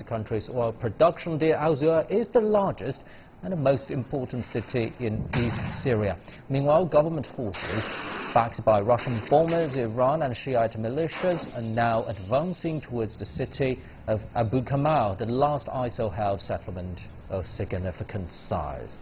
The country's oil production, Deir al-Zour, is the largest and the most important city in East Syria. Meanwhile, government forces, backed by Russian bombers, Iran and Shiite militias, are now advancing towards the city of Abu Kamal, the last ISIL-held settlement of significant size.